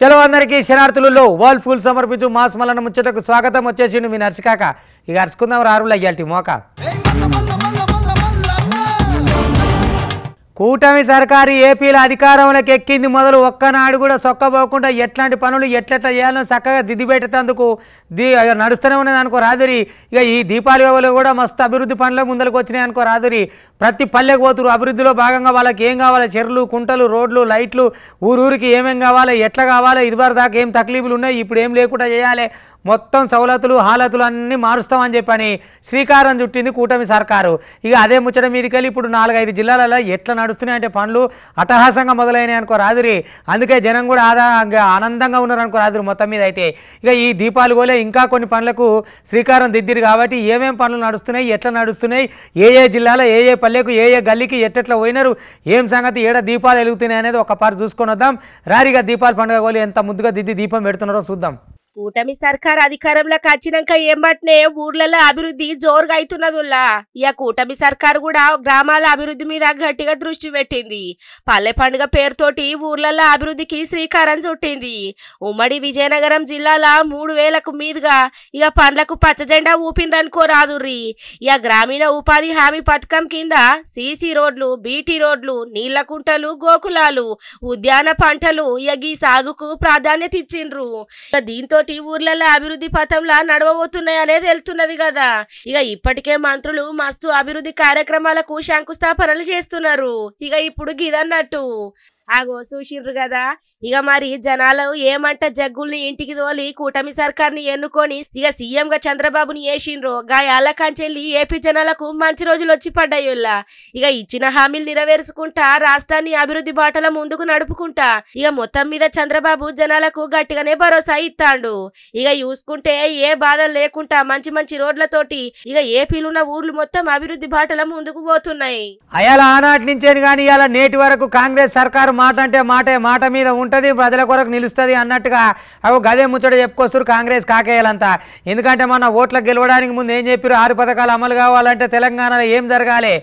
చలో అందరికీ శనార్థులలో వాల్ ఫుల్ సమర్పించు మాస్ మల్లన్న ముచ్చటకు స్వాగతం వచ్చేసిండు మీ నర్సికాక. ఇక అరుచుకుందాం రారులు అయ్యాల్టి మోక. కూటమి సర్కారు ఏపీలో అధికారంలోకి ఎక్కింది మొదలు ఒక్కనాడు కూడా సొక్కబోకుండా ఎట్లాంటి పనులు ఎట్లెట్లా చేయాలో చక్కగా దిద్దిపెట్టేందుకు దీ నడుస్తూనే ఉన్నది అనుకో రాదురి ఇక ఈ దీపావళిలో కూడా మస్తు అభివృద్ధి పనులు ముందరకు వచ్చినాయి అనుకో రాదురి ప్రతి పల్లెకు పోతురు అభివృద్ధిలో భాగంగా వాళ్ళకి ఏం కావాలి? చెరువులు కుంటలు రోడ్లు లైట్లు ఊరూరికి ఏమేం కావాలి? ఎట్లా కావాలి? ఇదివరకు దాకా ఏం తక్లీఫులు ఉన్నాయి? ఇప్పుడు ఏం లేకుండా చేయాలి? మొత్తం సవలతులు హాలతులు అన్నీ మారుస్తామని చెప్పని శ్రీకారం చుట్టింది కూటమి సర్కారు. ఇక అదే ముచ్చట మీదకెళ్ళి ఇప్పుడు నాలుగైదు జిల్లాలలో ఎట్లా నడుస్తున్నాయి అంటే పనులు అటహాసంగా మొదలైనాయి అనుకో రాదురి. అందుకే జనం కూడా ఆదా ఆనందంగా ఉన్నారు అనుకో రాదురి మొత్తం మీద అయితే. ఇక ఈ దీపాలు గోలే ఇంకా కొన్ని పనులకు శ్రీకారం దిద్దిరు కాబట్టి ఏమేం పనులు నడుస్తున్నాయి ఎట్లా నడుస్తున్నాయి ఏ ఏ జిల్లాలో ఏ ఏ పల్లెకు ఏ ఏ గల్లీకి ఎట్టెట్లా పోయినారు ఏం సంగతి ఏడ దీపాలు వెలుగుతున్నాయి అనేది ఒకపారు చూసుకొని వద్దాం. రారిగా దీపాల పండుగ పోలి ఎంత ముద్దుగా దిద్ది దీపం పెడుతున్నారో చూద్దాం. కూటమి సర్కార్ అధికారంలోకి వచ్చినాక ఏమంటనే ఊర్లలో అభివృద్ధి జోరుగా అవుతున్నదుల్లా ఇక కూటమి సర్కార్ కూడా గ్రామాల అభివృద్ధి మీద గట్టిగా దృష్టి పెట్టింది. పల్లె పండుగ పేరుతోటి ఊర్లలో అభివృద్ధికి శ్రీకారం చుట్టింది. ఉమ్మడి విజయనగరం జిల్లాల మూడు వేలకు మీదుగా ఇక పండ్లకు పచ్చజెండా ఊపిండ్రనుకో రాదుర్రి. ఇక గ్రామీణ ఉపాధి హామీ పథకం కింద సీసీ రోడ్లు బీటీ రోడ్లు నీళ్ళ కుంటలు గోకులాలు ఉద్యాన పంటలు ఇక ఈ సాగుకు ప్రాధాన్యత ఇచ్చిండ్రు. ఇక దీంతో ఊర్లలో అభివృద్ధి పథంలా నడవబోతున్నాయి అనేది వెళ్తున్నది కదా. ఇక ఇప్పటికే మంత్రులు మస్తు అభివృద్ధి కార్యక్రమాలకు శంకుస్థాపనలు చేస్తున్నారు. ఇక ఇప్పుడు గిదన్నట్టు. ఆగో చూసిండ్రు కదా. ఇక మరి జనాలు ఏమంట జగ్గుల్ని ఇంటికి తోలి కూటమి సర్కార్ని ఎన్నుకొని ఇక సీఎం గా చంద్రబాబుని వేసిండ్రు గాయాల కంచెల్లి ఏపీ జనాలకు మంచి రోజులు వచ్చి పడ్డాయుల్లా? ఇక ఇచ్చిన హామీలు నెరవేర్చుకుంటా రాష్ట్రాన్ని అభివృద్ధి బాటల ముందుకు నడుపుకుంటా ఇక మొత్తం మీద చంద్రబాబు జనాలకు గట్టిగానే భరోసా ఇస్తాండు. ఇక చూసుకుంటే ఏ బాధ లేకుండా మంచి మంచి రోడ్లతోటి ఇక ఏపీలున్న ఉన్న ఊర్లు మొత్తం అభివృద్ధి బాటల ముందుకు పోతున్నాయి. అయాల ఆనాటి నుంచే కానీ ఇవాళ నేటి వరకు కాంగ్రెస్ సర్కారు మాట అంటే మాటే మాట మీద ఉంటుంది ప్రజల కొరకు నిలుస్తుంది అన్నట్టుగా అవి గదే ముచ్చట చెప్పుకొస్తారు కాంగ్రెస్ కాకేయాలంతా. ఎందుకంటే మన ఓట్లకు గెలవడానికి ముందు ఏం చెప్పారు ఆరు పథకాలు అమలు కావాలంటే తెలంగాణలో ఏం జరగాలి?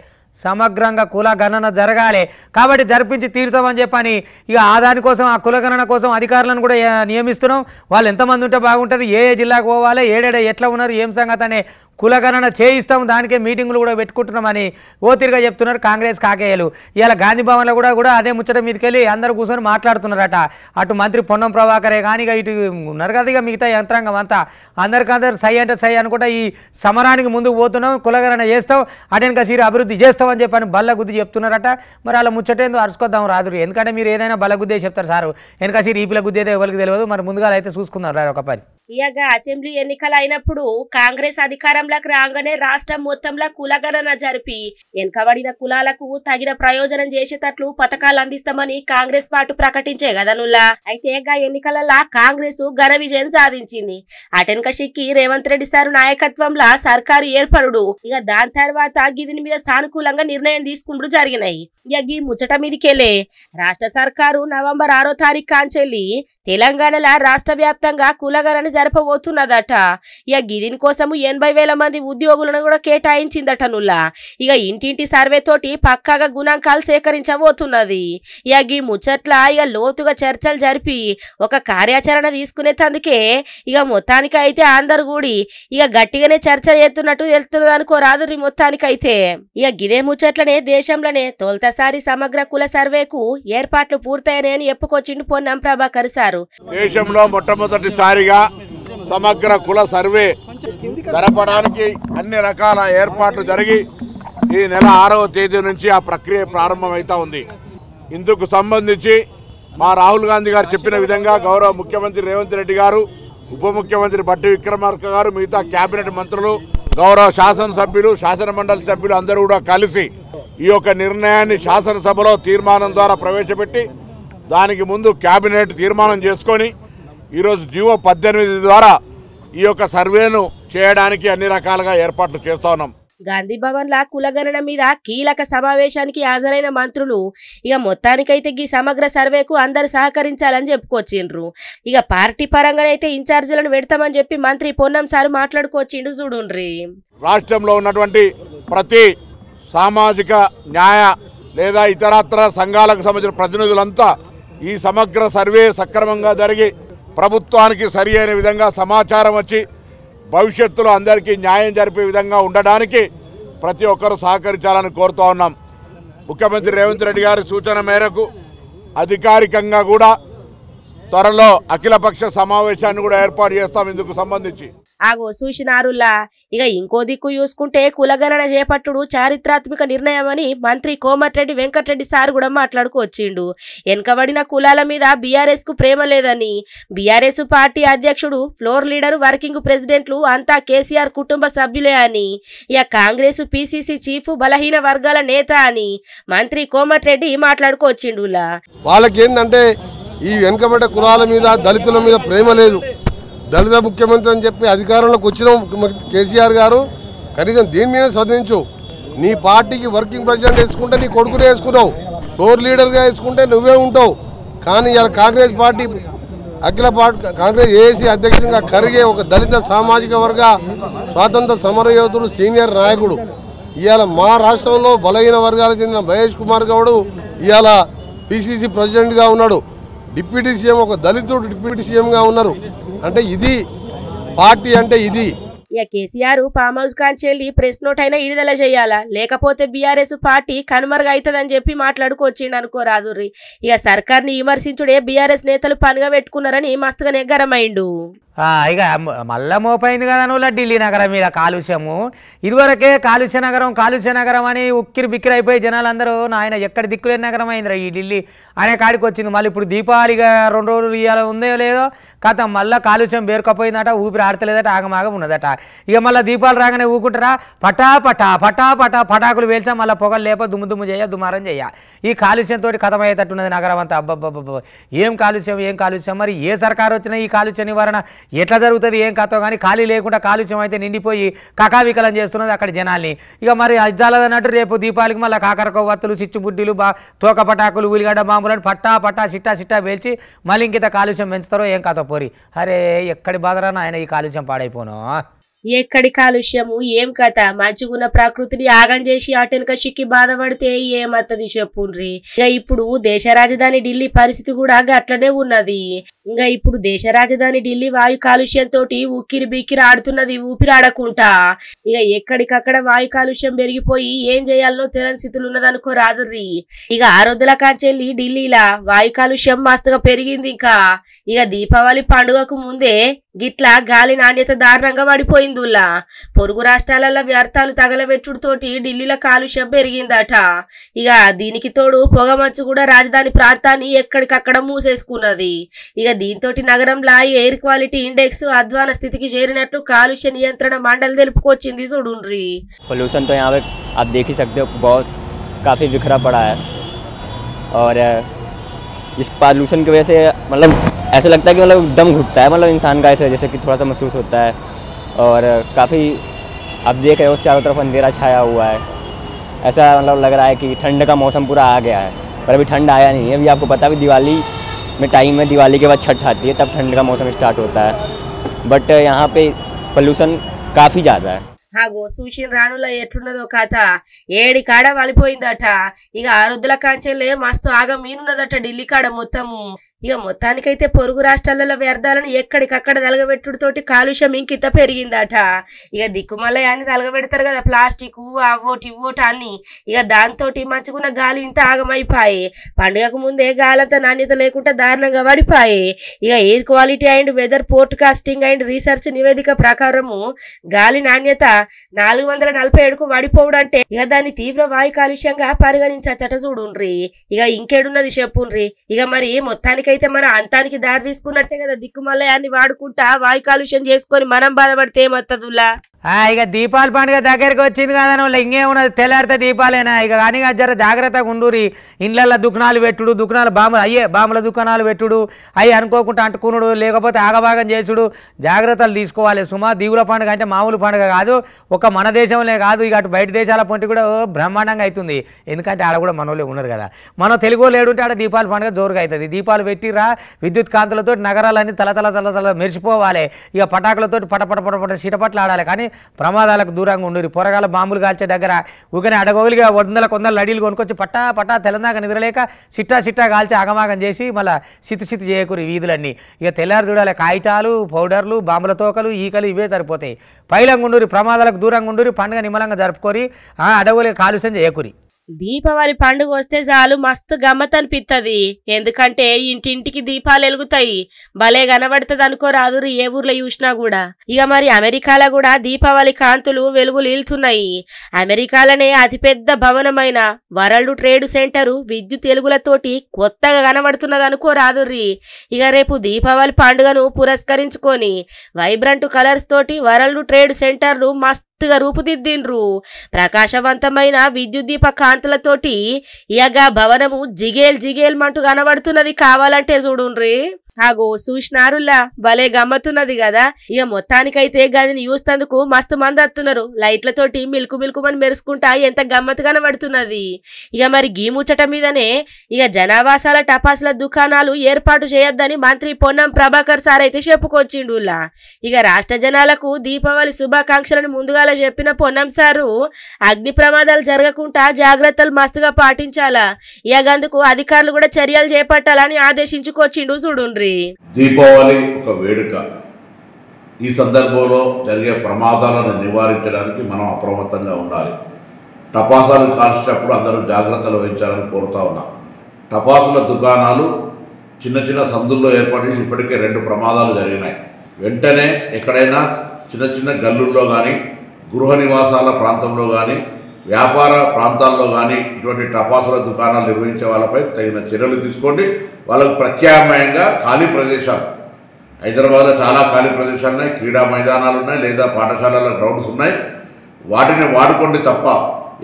సమగ్రంగా కుల గణన జరగాలి. కాబట్టి జరిపించి తీరుతామని చెప్పని ఇక ఆదాని కోసం ఆ కుల గణన కోసం అధికారులను కూడా నియమిస్తున్నాం. వాళ్ళు ఎంతమంది ఉంటే బాగుంటుంది? ఏ ఏ జిల్లాకు పోవాలి? ఏడేడ ఎట్లా ఉన్నారు? ఏం సంగతి అనే కులగణన చేయిస్తాం దానికే మీటింగులు కూడా పెట్టుకుంటున్నామని ఓతిరిగా చెప్తున్నారు కాంగ్రెస్ కాకేయలు. ఇలా గాంధీ భవన్లో కూడా కూడా అదే ముచ్చట మీదకెళ్ళి అందరూ కూర్చొని మాట్లాడుతున్నారట. అటు మంత్రి పొన్నం ప్రభాకరే కానీ ఇటు ఉన్నారు కదా ఇక మిగతా యంత్రాంగం అంతా. అందరికందరు సై అంటే సై అనుకుంటా ఈ సమరానికి ముందుకు పోతున్నాం కులగణన చేస్తాం అటెన్ కసీరు అభివృద్ధి చేస్తామని చెప్పని బల్ల గుద్ది చెప్తున్నారట. మరి అలా ముచ్చటేందో అరుచుకోద్దాం రాదురు. ఎందుకంటే మీరు ఏదైనా బల్ల గుద్దే చెప్తారు సారు. వెనక సీరి ఈపిల గుద్దేదే ఎవరికి తెలియదు మరి ముందుగా అయితే చూసుకుందాం రా ఒక పని. ఇక అసెంబ్లీ ఎన్నికలు అయినప్పుడు కాంగ్రెస్ అధికారంలోకి రాగానే రాష్ట్రం మొత్తంలో కులగణన జరిపి వెనుకబడిన కులాలకు తగిన ప్రయోజనం చేసేటట్లు పథకాలు అందిస్తామని కాంగ్రెస్ పార్టీ ప్రకటించే కదా అయితే గా ఎన్నికలలో కాంగ్రెస్ ఘన విజయం సాధించింది. అటెన్క సిక్కి రేవంత్ రెడ్డి సార్ నాయకత్వంలో సర్కారు ఏర్పడుడు. ఇక దాని తర్వాత గిదిని మీద సానుకూలంగా నిర్ణయం తీసుకుంటూ జరిగినాయి. ఇక ఈ ముచ్చట మీదకెళ్ళే రాష్ట్ర సర్కారు నవంబర్ ఆరో తారీఖు కాంచెల్లి తెలంగాణలో రాష్ట్ర వ్యాప్తంగా కులగణన జరపబోతున్నదట. ఇక గిదిని కోసము ఎనభై వేల మంది ఉద్యోగులను కూడా కేటాయించిందట నుల్లా. ఇక ఇంటింటి సర్వే తోటి పక్కాగా గుణాంకాలు సేకరించబోతున్నది. ఇక ఈ ముచ్చట్ల ఇక లోతుగా చర్చలు జరిపి ఒక కార్యాచరణ తీసుకునే తందుకే ఇక మొత్తానికి అయితే అందరు కూడి ఇక గట్టిగానే చర్చ చేస్తున్నట్టు తెలుస్తున్నది అనుకో రాదురి మొత్తానికైతే. ఇక గిదే ముచ్చట్లనే దేశంలోనే తొలతసారి సమగ్ర కుల సర్వేకు ఏర్పాట్లు పూర్తయినాయని చెప్పుకొచ్చిండు పొన్నం ప్రభాకర్ సారు. దేశంలో మొట్టమొదటిసారిగా సమగ్ర కుల సర్వే జరపడానికి అన్ని రకాల ఏర్పాట్లు జరిగి ఈ నెల ఆరవ తేదీ నుంచి ఆ ప్రక్రియ ప్రారంభమవుతా ఉంది. ఇందుకు సంబంధించి మా రాహుల్ గాంధీ గారు చెప్పిన విధంగా గౌరవ ముఖ్యమంత్రి రేవంత్ రెడ్డి గారు ఉప ముఖ్యమంత్రి బట్టి విక్రమార్క గారు మిగతా కేబినెట్ మంత్రులు గౌరవ శాసనసభ్యులు శాసనమండలి సభ్యులు అందరూ కూడా కలిసి ఈ యొక్క నిర్ణయాన్ని శాసనసభలో తీర్మానం ద్వారా ప్రవేశపెట్టి దానికి ముందు కేబినెట్ తీర్మానం చేసుకొని ఈరోజు జీవో పద్దెనిమిది ద్వారా ఈ యొక్క సర్వేను చేయడానికి అన్ని రకాలుగా ఏర్పాట్లు చేస్తా ఉన్నాం. గాంధీ భవన్ లా కులగణన మీద కీలక సమావేశానికి హాజరైన మంత్రులు ఇక మొత్తానికైతే ఈ సమగ్ర సర్వేకు అందరు సహకరించాలని చెప్పుకొచ్చిండ్రు. ఇక పార్టీ పరంగానైతే ఇన్ఛార్జీలను పెడతామని చెప్పి మంత్రి పొన్నం సార్ మాట్లాడుకొచ్చిండు చూడుండ్రి. రాష్ట్రంలో ఉన్నటువంటి ప్రతి సామాజిక న్యాయ లేదా ఇతరత్ర సంఘాలకు సంబంధించిన ప్రతినిధులంతా ఈ సమగ్ర సర్వే సక్రమంగా జరిగి ప్రభుత్వానికి సరి అయిన విధంగా సమాచారం వచ్చి భవిష్యత్తులో అందరికీ న్యాయం జరిపే విధంగా ఉండడానికి ప్రతి ఒక్కరూ సహకరించాలని కోరుతూ ఉన్నాం. ముఖ్యమంత్రి రేవంత్ రెడ్డి గారి సూచన మేరకు అధికారికంగా కూడా త్వరలో అఖిలపక్ష సమావేశాన్ని కూడా ఏర్పాటు చేస్తాం. ఇందుకు సంబంధించి ఆగో చూసినారులా ఇక ఇంకో దిక్కు చూసుకుంటే కులగణన చేపట్టుడు చారిత్రాత్మక నిర్ణయమని మంత్రి కోమటిరెడ్డి వెంకటరెడ్డి సార్ కూడా మాట్లాడుకొచ్చిండు వెనకబడిన కులాల మీద బీఆర్ఎస్కు ప్రేమ లేదని. బీఆర్ఎస్ పార్టీ అధ్యక్షుడు ఫ్లోర్ లీడర్ వర్కింగ్ ప్రెసిడెంట్లు అంతా కేసీఆర్ కుటుంబ సభ్యులే అని. ఇక కాంగ్రెస్ పిసిసి చీఫ్ బలహీన వర్గాల నేత అని మంత్రి కోమటిరెడ్డి మాట్లాడుకొచ్చిండులా వాళ్ళకి ఏంటంటే ఈ వెనుకబడ్డ కులాల మీద దళితుల మీద ప్రేమ లేదు. దళిత ముఖ్యమంత్రి అని చెప్పి అధికారంలోకి వచ్చిన కేసీఆర్ గారు కనీసం దీని మీద స్పందించు. నీ పార్టీకి వర్కింగ్ ప్రెసిడెంట్ వేసుకుంటే నీ కొడుకునే వేసుకున్నావు. ఫ్లోర్ లీడర్గా వేసుకుంటే నువ్వే ఉంటావు. కానీ ఇలా కాంగ్రెస్ పార్టీ అఖిల పార్టీ కాంగ్రెస్ ఏసీ అధ్యక్షుడిగా కరిగే ఒక దళిత సామాజిక వర్గ స్వాతంత్ర సమరయోధుడు సీనియర్ నాయకుడు. ఇవాళ మా రాష్ట్రంలో బలహీన వర్గాలకు చెందిన మహేష్ కుమార్ గౌడ్ ఇవాళ పిసిసి ప్రెసిడెంట్గా ఉన్నాడు. డిప్యూటీ సీఎం ఒక దళితుడు డిప్యూటీ సీఎంగా ఉన్నారు. అంటే ఇది పార్టీ అంటే ఇది. ఇక కేసీఆర్ ఫామ్ హౌస్ కాంచెల్లి ప్రెస్ నోట్ అయినా విడుదల చేయాలా? లేకపోతే బీఆర్ఎస్ పార్టీ కనుమరుగా అవుతుందని చెప్పి మాట్లాడుకొచ్చిండు అనుకోరాదుర్రి ఇక సర్కార్ని విమర్శించుడే బీఆర్ఎస్ నేతలు పనిగా పెట్టుకున్నారని మస్తుగా నెగ్గరమైండు. ఇక మ- మళ్ళా మోపైంది కదా నువ్వు ఢిల్లీ నగరం మీద కాలుష్యము. ఇదివరకే కాలుష్య నగరం కాలుష్య నగరం అని ఉక్కిరి బిక్కిరి అయిపోయి జనాలందరూ నాయన ఎక్కడ దిక్కులేని నగరం అయిందిరా ఈ ఢిల్లీ? అనే కాడికి వచ్చింది. మళ్ళీ ఇప్పుడు దీపావళిగా రెండు రోజులు ఇవాళ ఉందో లేదో కథ మళ్ళీ కాలుష్యం పేరుకపోయిందట ఊపిరి ఆడతలేదట ఆగమాగం ఉన్నదట. ఇక మళ్ళీ దీపాలు రాగానే ఊకుంటారా? పటా పటా పటా పటా పటాకులు వేల్చా మళ్ళీ పొగలు లేప దుమ్ము దుమ్ము చేయ దుమారం చేయ. ఈ కాలుష్యంతో కథమయ్యేటట్టున్నది నగరం అంతా. అబ్బబ్బబ్బబ్బ. ఏం కాలుష్యం ఏం కాలుష్యం? మరి ఏ సర్కారు వచ్చినా ఈ కాలుష్య నివారణ ఎట్లా జరుగుతుంది ఏం కథో కానీ ఖాళీ లేకుండా కాలుష్యం అయితే నిండిపోయి కకావికలం చేస్తున్నది అక్కడ జనాల్ని. ఇక మరి అజ్జాలన్నట్టు రేపు దీపావళికి మళ్ళీ కాకరకొవ్వత్తులు చిచ్చుబుడ్డీలు బా తోక పటాకులు ఉల్లిగడ్డ మామూలని పట్టా పట్టా సిట్టా సిట్టా వేల్చి మళ్ళీ ఇంకిత కాలుష్యం పెంచుతారో ఏం కథ పోరి. అరే ఎక్కడి బాధరా ఆయన ఈ కాలుష్యం పాడైపోను? ఎక్కడి కాలుష్యము? ఏం కథ? మంచిగున్న ప్రకృతిని ఆగం చేసి అటెనక చిక్కి బాధపడితే ఏమత్తది చెప్పుండ్రి? ఇక ఇప్పుడు దేశ రాజధాని ఢిల్లీ పరిస్థితి కూడా అట్లనే ఉన్నది. ఇంకా ఇప్పుడు దేశ రాజధాని ఢిల్లీ వాయు కాలుష్యంతో ఉక్కిరి బిక్కిరి ఆడుతున్నది ఊపిరి ఇక ఎక్కడికక్కడ వాయు కాలుష్యం పెరిగిపోయి ఏం చేయాలనో తెలియని స్థితులు ఉన్నదనుకో రాదుర్రి. ఇక ఆరోగ్యుల కాంచెల్లి ఢిల్లీలా వాయు కాలుష్యం మస్తుగా పెరిగింది ఇంకా. ఇక దీపావళి పండుగకు ముందే గిట్లా గాలి నాణ్యత దారుణంగా పడిపోయింది పడిపోయిందిలా పొరుగు రాష్ట్రాలలో వ్యర్థాలు తగలబెట్టుడుతోటి ఢిల్లీలో కాలుష్యం పెరిగిందట ఇక దీనికి తోడు పొగమంచు కూడా రాజధాని ప్రాంతాన్ని ఎక్కడికక్కడ మూసేసుకున్నది ఇక దీంతో నగరంలో ఎయిర్ క్వాలిటీ ఇండెక్స్ అధ్వాన స్థితికి చేరినట్టు కాలుష్య నియంత్రణ మండలి తెలుపుకొచ్చింది చూడుండ్రి पोल्यूशन तो यहाँ पे आप देख ही सकते हो बहुत काफ़ी बिखरा पड़ा है और अ, इस पॉल्यूशन की वजह से मतलब ऐसा लगता है कि मतलब दम घुटता है मतलब इंसान का ऐसे जैसे कि थोड़ा सा महसूस होता है और काफ़ी आप देख रहे हो चारों तरफ अंधेरा छाया हुआ है ऐसा मतलब लग रहा है कि ठंड का मौसम पूरा आ गया है पर अभी ठंड आया नहीं है अभी आपको पता है अभी दिवाली में टाइम है दिवाली के बाद छठ आती है तब ठंड का मौसम स्टार्ट होता है बट यहाँ पे पोल्यूशन काफ़ी ज़्यादा है ఆగో సూచిన రాణుల ఎట్లున్నదో కథ ఏడి కాడ వలిపోయిందట ఇక ఆరుద్దుల కాంచెల్లే మస్తు ఆగ మీనున్నదట ఢిల్లీ కాడ మొత్తము ఇక మొత్తానికైతే పొరుగు రాష్ట్రాలలో వ్యర్థాలను ఎక్కడికక్కడ తలగబెట్టుడుతోటి కాలుష్యం ఇంకిత పెరిగిందట. ఇక దిక్కుమల్లయాన్ని తలగబెడతారు కదా ప్లాస్టిక్ అవోటి ఇవ్వోటి అన్ని. ఇక దాంతో మంచుకున్న గాలి ఇంత ఆగమైపాయి. పండుగకు ముందే గాలంతా నాణ్యత లేకుండా దారుణంగా పడిపాయి ఇక air quality and weather forecasting and research నివేదిక ప్రకారము గాలి నాణ్యత నాలుగు వందల నలభై ఏడుకు పడిపోవడం అంటే ఇక దాన్ని తీవ్ర వాయు కాలుష్యంగా పరిగణించచ్చట చూడుండ్రి. ఇక ఇంకేడున్నది చెప్పుండ్రి. ఇక మరి అయితే మన అంతానికి దారి తీసుకున్నట్టే కదా దిక్కుమల్లయాన్ని వాడుకుంటా వాయు కాలుష్యం చేసుకొని మనం బాధపడితే ఏమత్తదులా ఆ, ఇక దీపాల పండుగ దగ్గరికి వచ్చింది కదా నువ్వు ఇంకేమున్నది తెల్లారితే దీపాలేనా? ఇక కానీ జర జాగ్రత్తగా ఉండురి. ఇండ్లల్లో దుకాణాలు పెట్టుడు దుకాణాలు బాంబులు అయ్యే బాంబుల దుకాణాలు పెట్టుడు. అవి అనుకోకుండా అంటుకునుడు లేకపోతే ఆగభాగం చేసుడు. జాగ్రత్తలు తీసుకోవాలి. సుమా దీవుల పండుగ అంటే మామూలు పండుగ కాదు. ఒక మన దేశంలో కాదు. ఇక అటు బయట దేశాల పొంటి కూడా బ్రహ్మాండంగా అవుతుంది. ఎందుకంటే ఆడ కూడా మనోళ్ళే ఉన్నారు కదా. మన తెలుగు లేడుంటే ఆడ దీపాల పండుగ జోరుగా అవుతుంది. దీపాలు పెట్టి పెట్టిరా? విద్యుత్ కాంతులతో నగరాలన్నీ తల తల తల మెరిసిపోవాలి. ఇక పటాకులతో పటపట పటపట పట ఆడాలి. కానీ ప్రమాదాలకు దూరంగా ఉండురి పొరగాల బాంబులు కాల్చే దగ్గర ఊకనే అడగోలుగా వందల కొందరు అడీలు కొనుక్కొచ్చి పట్టా పట్టా తెలంగాణ నిద్రలేక సిట్టా సిట్టా కాల్చి అగమాగం చేసి మళ్ళీ సితి సితి చేయకూరి వీధులన్నీ. ఇక తెల్లారి చూడాలి కాగితాలు పౌడర్లు బాంబుల తోకలు ఈకలు ఇవే సరిపోతాయి. పైలంగా ఉండురి ప్రమాదాలకు దూరంగా ఉండురి పండుగ నిమ్మలంగా జరుపుకొని ఆ కాలుష్యం చేయకూరి దీపావళి పండుగ వస్తే చాలు మస్తు గమ్మత్ అనిపిస్తుంది ఎందుకంటే ఇంటింటికి దీపాలు వెలుగుతాయి. భలే కనబడుతుంది అనుకో రాదురు ఏ ఊర్లో చూసినా కూడా. ఇక మరి అమెరికాలో కూడా దీపావళి కాంతులు వెలుగులు ఈలుతున్నాయి అమెరికాలోనే అతిపెద్ద భవనమైన వరల్డ్ ట్రేడ్ సెంటర్ విద్యుత్ ఎలుగులతోటి కొత్తగా కనబడుతున్నది అనుకో రాదుర్రి. ఇక రేపు దీపావళి పండుగను పురస్కరించుకొని వైబ్రంట్ కలర్స్ తోటి వరల్డ్ ట్రేడ్ సెంటర్ మస్తు మస్తుగా రూపుదిద్దిండ్రు. ప్రకాశవంతమైన విద్యుత్ దీప కాంతులతోటి యగ భవనము జిగేల్ జిగేల్ మంటూ కనబడుతున్నది కావాలంటే చూడుండ్రి. ఆగో చూసినారులా భలే గమ్మత్తున్నది కదా ఇక మొత్తానికైతే గదిని చూస్తందుకు మస్తు మంది వస్తున్నారు లైట్లతోటి మిల్కు మిల్కుమని మెరుసుకుంటా ఎంత గమ్మత్తు కనబడుతున్నది. ఇక మరి గీ ముచ్చట మీదనే ఇక జనావాసాల టపాసుల దుకాణాలు ఏర్పాటు చేయొద్దని మంత్రి పొన్నం ప్రభాకర్ సార్ అయితే చెప్పుకొచ్చిండులా. ఇక రాష్ట్ర జనాలకు దీపావళి శుభాకాంక్షలను ముందుగాల చెప్పిన పొన్నం సారు అగ్ని ప్రమాదాలు జరగకుండా జాగ్రత్తలు మస్తుగా పాటించాలా. ఇక అందుకు అధికారులు కూడా చర్యలు చేపట్టాలని ఆదేశించుకొచ్చిండు చూడుండ్రి. దీపావళి ఒక వేడుక. ఈ సందర్భంలో జరిగే ప్రమాదాలను నివారించడానికి మనం అప్రమత్తంగా ఉండాలి. టపాసాలు కాల్చేటప్పుడు అందరూ జాగ్రత్తలు వహించాలని కోరుతా ఉన్నాం. టపాసుల దుకాణాలు చిన్న చిన్న సందుల్లో ఏర్పాటు చేసి ఇప్పటికే రెండు ప్రమాదాలు జరిగినాయి. వెంటనే ఎక్కడైనా చిన్న చిన్న గల్లుల్లో కానీ గృహ నివాసాల ప్రాంతంలో కానీ వ్యాపార ప్రాంతాల్లో కానీ ఇటువంటి టపాసుల దుకాణాలు నిర్వహించే వాళ్ళపై తగిన చర్యలు తీసుకోండి. వాళ్ళకు ప్రత్యామ్నాయంగా ఖాళీ ప్రదేశాలు. హైదరాబాద్లో చాలా ఖాళీ ప్రదేశాలు ఉన్నాయి. క్రీడా మైదానాలు ఉన్నాయి లేదా పాఠశాలల గ్రౌండ్స్ ఉన్నాయి. వాటిని వాడుకోండి తప్ప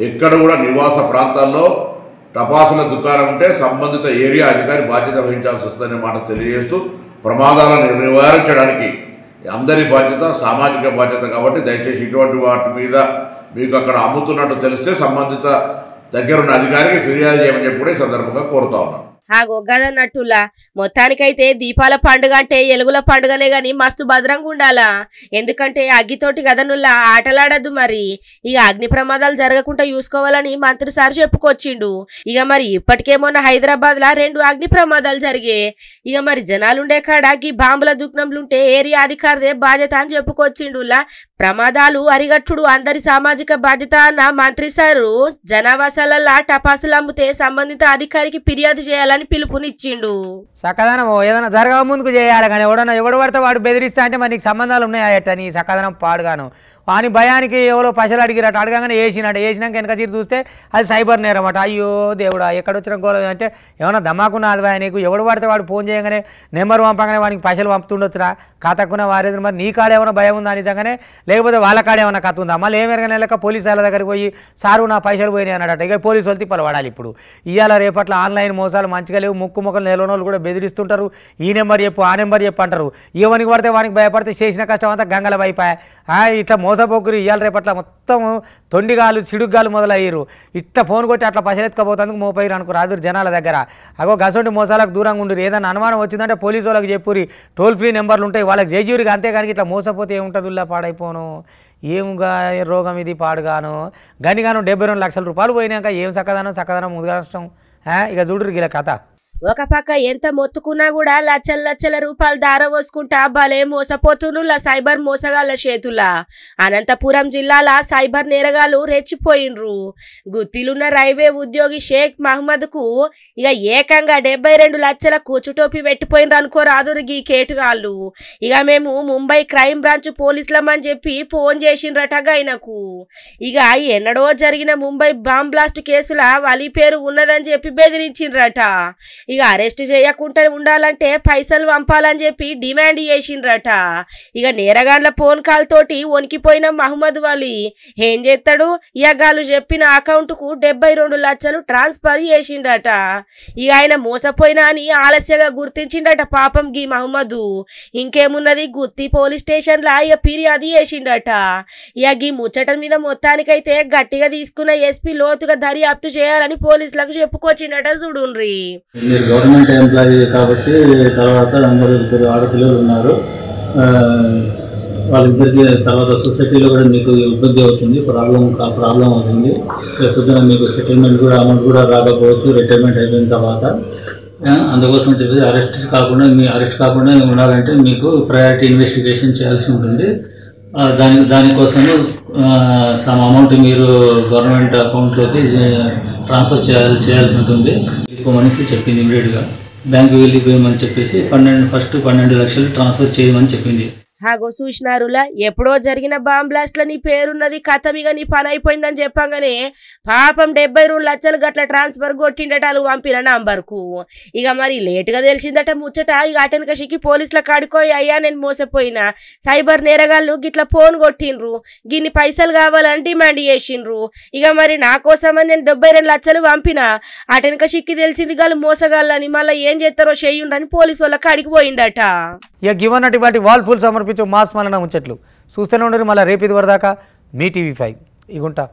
ఎక్కడ కూడా నివాస ప్రాంతాల్లో టపాసుల దుకాణం ఉంటే సంబంధిత ఏరియా అధికారి బాధ్యత వహించాల్సి వస్తుందనే మాట తెలియజేస్తూ ప్రమాదాలను నివారించడానికి అందరి బాధ్యత సామాజిక బాధ్యత కాబట్టి దయచేసి ఇటువంటి వాటి మీద మీకు అక్కడ అమ్ముతున్నట్టు తెలిస్తే సంబంధిత దగ్గరున్న అధికారికి ఫిర్యాదు చేయమని చెప్పి కూడా ఈ సందర్భంగా కోరుతా ఉన్నాను ఆగో గదన్నట్టులా మొత్తానికైతే దీపాల పండుగ అంటే ఎలుగుల పండుగనే గాని మస్తు భద్రంగా ఉండాలా? ఎందుకంటే అగ్గితోటి గదనుల్లా ఆటలాడద్దు మరి. ఇక అగ్ని ప్రమాదాలు జరగకుండా చూసుకోవాలని మంత్రి సార్ చెప్పుకొచ్చిండు. ఇక మరి ఇప్పటికే మొన్న హైదరాబాద్ లా రెండు అగ్ని ప్రమాదాలు జరిగే. ఇక మరి జనాలుండే కాడ గీ బాంబుల దుకాణంలుంటే ఏరియా అధికారిదే బాధ్యత అని చెప్పుకొచ్చిండులా. ప్రమాదాలు అరిగట్టుడు అందరి సామాజిక బాధ్యత అన్న మంత్రి సారు జనావాసాలల్లా టపాసులు అమ్మితే సంబంధిత అధికారికి ఫిర్యాదు చేయాలని పిలుపునిచ్చిండు. సకదనం ఏదైనా జరగక ముందుకు చేయాలి కానీ ఎవడన్నా ఎవడు పడితే వాడు బెదిరిస్తా అంటే మరి నీకు సంబంధాలు ఉన్నాయట నీ సకదనం పాడుగాను. వాని భయానికి ఎవరో పైసలు అడిగిరట అడగంగానే వేసినట్టు వేసినాక వెనక చీర చూస్తే అది సైబర్ నేరం అట అయ్యో దేవుడా ఎక్కడ వచ్చిన గోల అంటే ఏమన్నా దమాకున్న అది నీకు? ఎవడు పడితే వాడు ఫోన్ చేయగానే నెంబర్ పంపగానే వానికి పైసలు పంపుతుండొచ్చురా? కథకున్న వారేది మరి నీ కాడ ఏమైనా భయం ఉందా నిజంగానే? లేకపోతే వాళ్ళ కాడ ఏమైనా కథ ఉందా? మళ్ళీ ఏమెరగనే లేక పోలీసు వాళ్ళ దగ్గరికి పోయి సారు నా పైసలు పోయినాయి అన్నాడట. ఇక పోలీసు వాళ్ళు తిప్పలు పడాలి ఇప్పుడు. ఇవాళ రేపట్ల ఆన్లైన్ మోసాలు మంచిగా లేవు. ముక్కు ముక్కలు నిలవనోళ్ళు కూడా బెదిరిస్తుంటారు. ఈ నెంబర్ చెప్పు ఆ నెంబర్ చెప్పు అంటారు. ఎవరికి పడితే వానికి భయపడితే చేసిన కష్టం అంతా గంగల భయపాయ ఇట్లా మోసపోకురు ఇవాళ రేపట్ల మొత్తం తొండిగాలు సిడుగ్గాలు మొదలయ్యారు ఇట్లా ఫోన్ కొట్టి అట్లా పసిరెత్తుకపోతందుకు మోపయ్యారు అనుకో రాదురు జనాల దగ్గర. అగో గసొంటి మోసాలకు దూరంగా ఉండరు ఏదైనా అనుమానం వచ్చిందంటే పోలీసు వాళ్ళకి చెప్పురి టోల్ ఫ్రీ నెంబర్లు ఉంటాయి. వాళ్ళకి జేజూరికి అంతేగాని ఇట్లా మోసపోతే ఏముంటుంది పాడైపోను? ఏముగా రోగం ఇది పాడుగాను? గనిగాను డెబ్బై రెండు లక్షల రూపాయలు పోయినాక ఏం చక్కదనం చక్కదనం ముందుగా నష్టం ఇక చూడురు గీల కథ. ఒక పక్క ఎంత మొత్తుకున్నా కూడా లచ్చల లచ్చల రూపాయలు ధారవోసుకుంటా భలే మోసపోతునులా సైబర్ మోసగాళ్ళ చేతుల. అనంతపురం జిల్లాల సైబర్ నేరగాళ్ళు రెచ్చిపోయినరు గుత్తిలున్న రైల్వే ఉద్యోగి షేక్ మహమ్మద్కు ఇక ఏకంగా డెబ్బై రెండు లక్షల కూచుటోపి పెట్టిపోయినరు అనుకో రాదురు ఈ కేటుగాళ్ళు. ఇక మేము ముంబై క్రైమ్ బ్రాంచ్ పోలీసులమని చెప్పి ఫోన్ చేసిండ్రట ఆయనకు ఇక ఎన్నడో జరిగిన ముంబై బాంబ్ బ్లాస్ట్ కేసుల వలి పేరు ఉన్నదని చెప్పి బెదిరించిండ్రట. ఇక అరెస్ట్ చేయకుండా ఉండాలంటే పైసలు పంపాలని చెప్పి డిమాండ్ చేసిండ్రట. ఇక నేరగాండ్ల ఫోన్ కాల్ తోటి వణికిపోయిన మహమ్మద్ వలి ఏం చేస్తాడు? ఇగాలు చెప్పిన అకౌంట్కు డెబ్బై రెండు లక్షలు ట్రాన్స్ఫర్ చేసిండట ఇక ఆయన మోసపోయినా అని ఆలస్యంగా గుర్తించిండట పాపం గీ మహమ్మద్. ఇంకేమున్నది? గుత్తి పోలీస్ స్టేషన్ లా ఇక ఫిర్యాదు చేసిండట. ఇక గీ ముచ్చట మీద మొత్తానికైతే గట్టిగా తీసుకున్న ఎస్పీ లోతుగా దర్యాప్తు చేయాలని పోలీసులకు చెప్పుకొచ్చిండట చూడుండ్రి. మీరు గవర్నమెంట్ ఎంప్లాయీ కాబట్టి తర్వాత అందరూ ఇద్దరు ఆడపిల్లలు ఉన్నారు. వాళ్ళిద్దరికి తర్వాత సొసైటీలో కూడా మీకు ఇబ్బంది అవుతుంది ప్రాబ్లం ప్రాబ్లం అవుతుంది. రేపొద్దున మీకు సెటిల్మెంట్ కూడా అమౌంట్ కూడా రాకపోవచ్చు రిటైర్మెంట్ అయిపోయిన తర్వాత. అందుకోసం చెప్పేసి అరెస్ట్ కాకుండా మీ అరెస్ట్ కాకుండా ఉండాలంటే మీకు ప్రయారిటీ ఇన్వెస్టిగేషన్ చేయాల్సి ఉంటుంది. దాని దానికోసము సమ్ అమౌంట్ మీరు గవర్నమెంట్ అకౌంట్లోకి ట్రాన్స్ఫర్ చేయాలి చేయాల్సి ఉంటుంది. వెళ్ళిపోమని చెప్పింది ఇమీడియట్గా బ్యాంకు వెళ్ళిపోయమని చెప్పేసి పన్నెండు ఫస్ట్ పన్నెండు లక్షలు ట్రాన్స్ఫర్ చేయమని చెప్పింది. హాగో చూసినారులా ఎప్పుడో జరిగిన బాంబ్లో నీ పేరున్నది కథమిగా నీ పని అయిపోయిందని చెప్పంగానే పాపం డెబ్బై రెండు లక్షలు గట్ల ట్రాన్స్ఫర్ కొట్టిండటాలు పంపిన నంబర్కు. ఇక మరి లేటుగా తెలిసిందట ముచ్చట ఇక అటెనక సిక్కి పోలీసుల కాడుకోయి అయ్యా నేను మోసపోయినా. సైబర్ నేరగాళ్ళు గిట్ల ఫోన్ కొట్టిండ్రు గిన్ని పైసలు కావాలని డిమాండ్ చేసిండ్రు. ఇక మరి నా కోసమని నేను డెబ్బై రెండు లక్షలు పంపిన అటెనక సిక్కి తెలిసింది గాళ్ళు మోసగాళ్ళని మళ్ళీ ఏం చేస్తారో చేయుండని పోలీసు వాళ్ళ కాడికి పోయిండట. ఇక గివన్నటి వాటి వాల్ ఫుల్ చూపించు మాస్ మలన ఉంచట్లు చూస్తూనే ఉండరు మళ్ళీ రేపు ఇది వరదాకా మీ టీవీ ఫైవ్. ఇగుంటా